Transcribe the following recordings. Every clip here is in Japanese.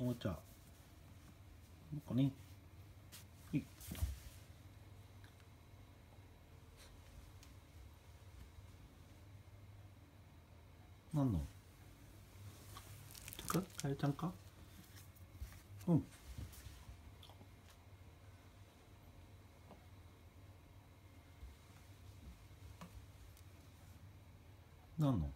お茶なんかね。はい。何の？ちゃんか？うん。何の？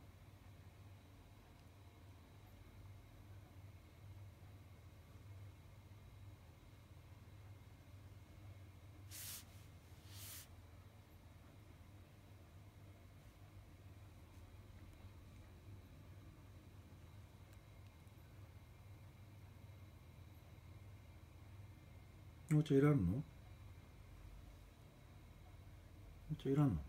お茶いらんの？お茶いらんの？